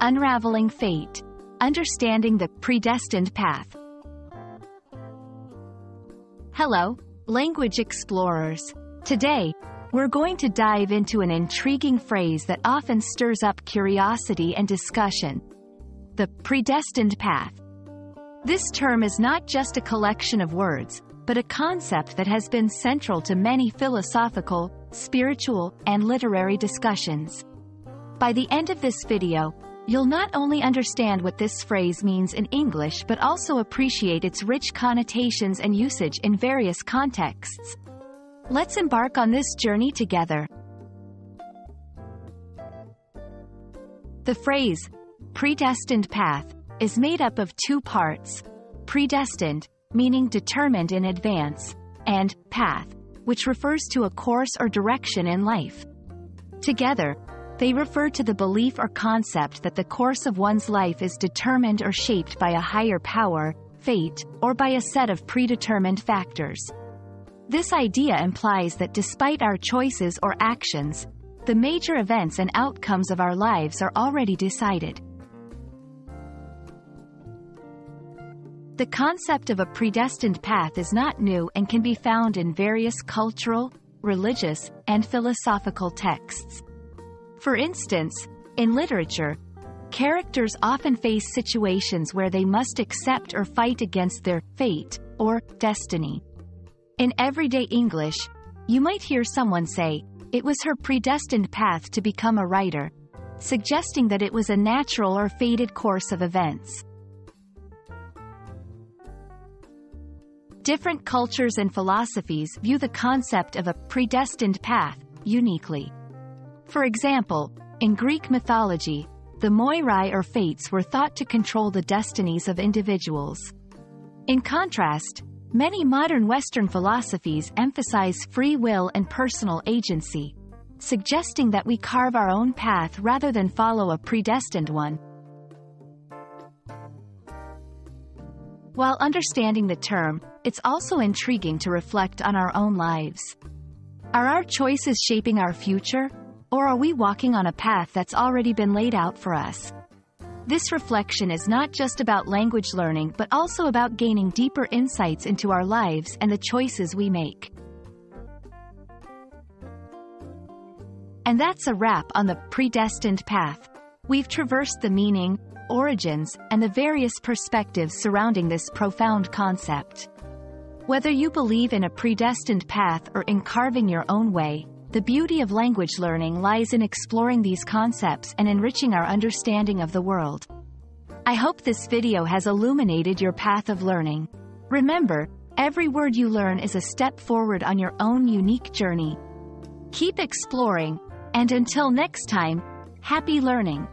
Unraveling Fate. Understanding the Predestined Path. Hello, language explorers. Today, we're going to dive into an intriguing phrase that often stirs up curiosity and discussion. The predestined path. This term is not just a collection of words, but a concept that has been central to many philosophical, spiritual, and literary discussions. By the end of this video, you'll not only understand what this phrase means in English but also appreciate its rich connotations and usage in various contexts. Let's embark on this journey together. The phrase, predestined path, is made up of two parts. Predestined, meaning determined in advance, and path, which refers to a course or direction in life. Together, they refer to the belief or concept that the course of one's life is determined or shaped by a higher power, fate, or by a set of predetermined factors. This idea implies that despite our choices or actions, the major events and outcomes of our lives are already decided. The concept of a predestined path is not new and can be found in various cultural, religious, and philosophical texts. For instance, in literature, characters often face situations where they must accept or fight against their fate or destiny. In everyday English, you might hear someone say, it was her predestined path to become a writer, suggesting that it was a natural or fated course of events. Different cultures and philosophies view the concept of a predestined path uniquely. For example, in Greek mythology, the Moirai or fates were thought to control the destinies of individuals. In contrast, many modern Western philosophies emphasize free will and personal agency, suggesting that we carve our own path rather than follow a predestined one. While understanding the term, it's also intriguing to reflect on our own lives. Are our choices shaping our future, or are we walking on a path that's already been laid out for us? This reflection is not just about language learning but also about gaining deeper insights into our lives and the choices we make. And that's a wrap on the predestined path. We've traversed the meaning, origins, and the various perspectives surrounding this profound concept. Whether you believe in a predestined path or in carving your own way, the beauty of language learning lies in exploring these concepts and enriching our understanding of the world. I hope this video has illuminated your path of learning. Remember, every word you learn is a step forward on your own unique journey. Keep exploring, and until next time, happy learning!